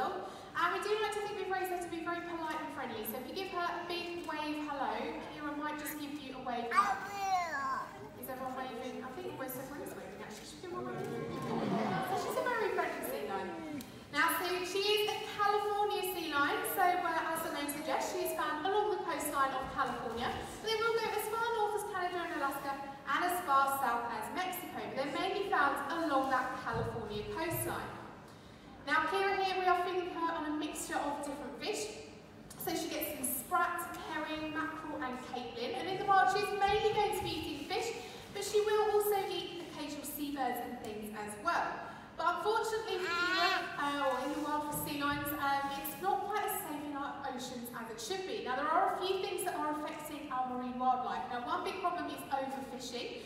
old. And we do like to think we've raised her to be very polite and friendly. So if you give her a big wave hello, Kira might just give you a wave back. Is everyone waving? I think we're waving actually. Should give one wave. So she's a very friendly sea lion. Now, so she is a California sea lion, so uh, as the name suggests, she is found along the coastline of California. But they will go as far north as Canada and Alaska and as far south as Mexico. But they're mainly found along that California coastline. Now, Kira here, we are feeding her on a mixture of different fish. So she gets some sprat, herring, mackerel and capelin. And in the wild, she's mainly going to be eating fish, but she will also eat occasional seabirds and things as well. But unfortunately for Kira, uh, in the wild for sea lions, um, it's not quite as safe in our oceans as it should be. Now there are a few things that are affecting our marine wildlife. Now one big problem is overfishing.